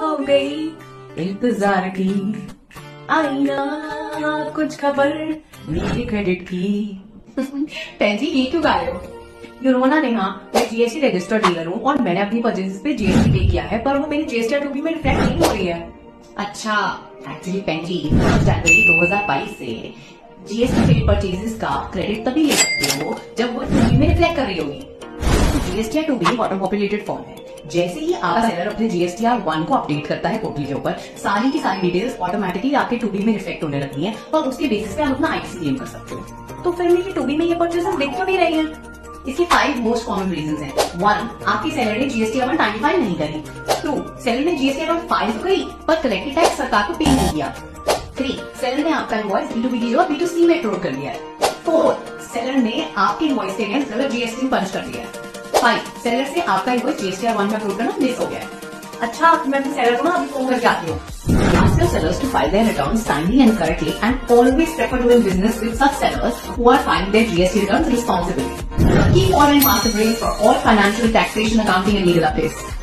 हो गई। इंतज़ार की। आई ना कुछ खबर मेरे क्रेडिट की। बहन जी ये क्यों गा रहे हो? यू नो ना नेहा मैं जीएसटी रजिस्टर्ड डीलर हूँ और मैंने अपनी परचेज पे जीएसटी पे किया है पर वो मेरी जीएसटी टू में रिफ्लेक्ट नहीं हो रही है। अच्छा एक्चुअली बहन जी जनवरी 2022 से जीएसटी पे परचेजेस का क्रेडिट तभी ले सकते हो जब वो टू में रिफ्लेक्ट कर रही होगी। GST two B auto populated form है। जैसे ही आपका सेलर अपने जीएसटी आर वन को अपडेट करता है पोर्टल के ऊपर सारी की सारी डिटेल्स ऑटोमेटिकली आपके टूबी में रिफ्लेक्ट होने लगती है और उसके बेसिस पे आप अपना क्लेम कर सकते हो। तो फिर मेरी टू में ये परचेजेस दिख क्यों नहीं रही है। इसके फाइव मोस्ट कॉमन रीजन है। वन आपकी सैलरी ने जीएसटी नाइन्टी फाइव नहीं करी। टू सैलरी ने जीएसटी अमाउंट फ़ाइल तो करी, पर कलेक्टेड टैक्स सरकार को पे नहीं किया। थ्री सेलर ने आपका इनवॉइस बी टू बी और बी टू सी में अपलोड कर दिया है। फोर सेलर ने आपके इनवॉइस के अगेंस्ट जीएसटी पंच कर दिया है। फाइव सेलर से आपका इनवॉइस जीएसटी वन का करना मिस हो गया है अच्छा तो मैं अपने सेलर को ना अभी फ़ोन करके आती हूँ sellers to file their returns timely and correctly and always prefer doing business with such sellers who are filing their GST returns responsibly. Keep on in master brain for all financial taxation, accounting and legal updates.